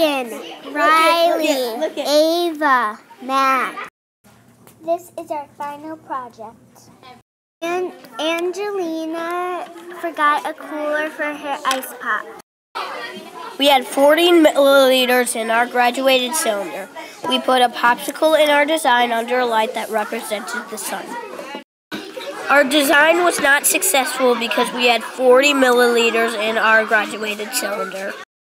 Megan, Riley, look it. Ava, Matt. This is our final project. And Angelina forgot a cooler for her ice pop. We had 40 milliliters in our graduated cylinder. We put a popsicle in our design under a light that represented the sun. Our design was not successful because we had 40 milliliters in our graduated cylinder.